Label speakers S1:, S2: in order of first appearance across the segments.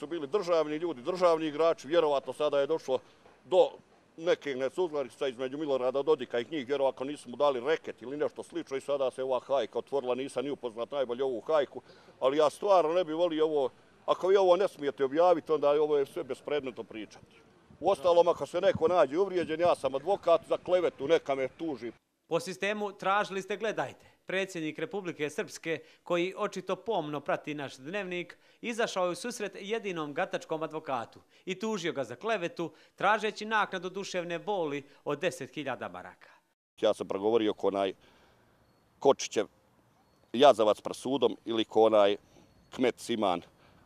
S1: su bili državni ljudi, državni igrači, vjerovatno sada je došlo do neke nesuzglarica između Milorada Dodika i njih, vjerovatno nisu mu dali reket ili nešto slično i sada se ova hajka otvorila, nisam ni upoznat najbolje ovu hajku, ali ja stvarno ne bi volio ovo, ako vi ovo ne smijete objaviti, onda ovo je sve bespredmetno pričati. U ostalom, ako se neko nađe uvrijeđen, ja sam advokat za klevetu, neka me tuži.
S2: Po sistemu tražili ste gledajte. Predsjednik Republike Srpske, koji očito pomno prati naš dnevnik, izašao je u susret jedinom gatačkom advokatu i tužio ga za klevetu, tražeći naknadu duševne boli od 10.000 baraka.
S1: Ja sam progovorio ko onaj Kočićev jazavac prasudom ili ko onaj Kmet Siman,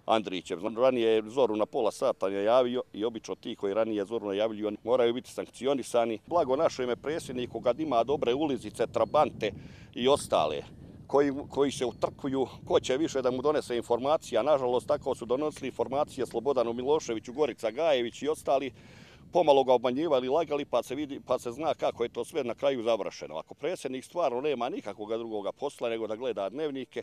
S1: Andrićev. Ranije je Zoru na pola sata je javio i obično ti koji ranije Zoru najavljuju, oni moraju biti sankcionisani. Blago našo ime predsjedniku kad ima dobre ulizice, trabante i ostale koji, koji se utrkuju, ko će više da mu donese informacija. Nažalost, tako su donosili informacije Slobodanu Miloševiću, Gorica Gajević i ostali pomalo ga obmanjivali, lagali, pa se, vidi, pa se zna kako je to sve na kraju završeno. Ako predsjednik stvarno nema nikakvog drugoga posla nego da gleda dnevnike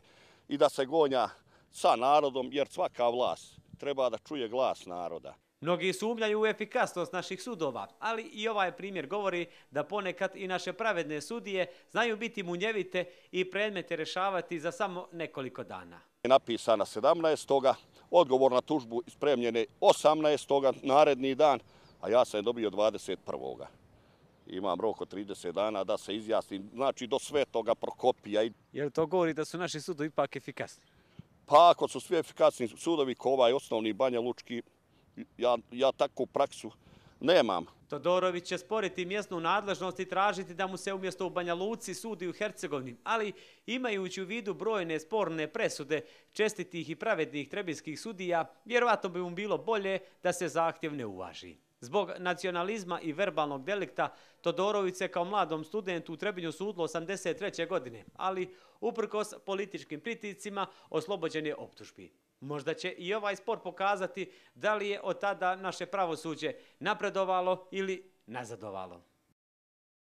S1: i da se gonja sa narodom, jer svaka vlast treba da čuje glas naroda.
S2: Mnogi sumljaju u efikasnost naših sudova, ali i ovaj primjer govori da ponekad i naše pravedne sudije znaju biti munjevite i predmete rešavati za samo nekoliko dana.
S1: Napisana 17. odgovor na tužbu ispremljene 18. naredni dan, a ja sam je dobio 21. Imam rok od 30 dana da se izjasnim, znači do svetoga prokopija.
S2: Je li to govori da su naši sudovi ipak efikasni?
S1: Pa ako su svi efikasni sudovi ko ovaj osnovni Banja Lučki, ja, ja takvu praksu nemam.
S2: Todorović će sporiti mjesnu nadležnost i tražiti da mu se umjesto u Banja Luci sudi u Hercegovini, ali imajući u vidu brojne sporne presude čestitih i pravednih trebinskih sudija, vjerovatno bi mu bilo bolje da se zahtjev ne uvaži. Zbog nacionalizma i verbalnog delikta, Todorović se kao mladom studentu u Trebinju sudlo 83. godine, ali uprkos političkim priticima oslobođen je optužbi. Možda će i ovaj spor pokazati da li je od tada naše pravosuđe napredovalo ili nazadovalo.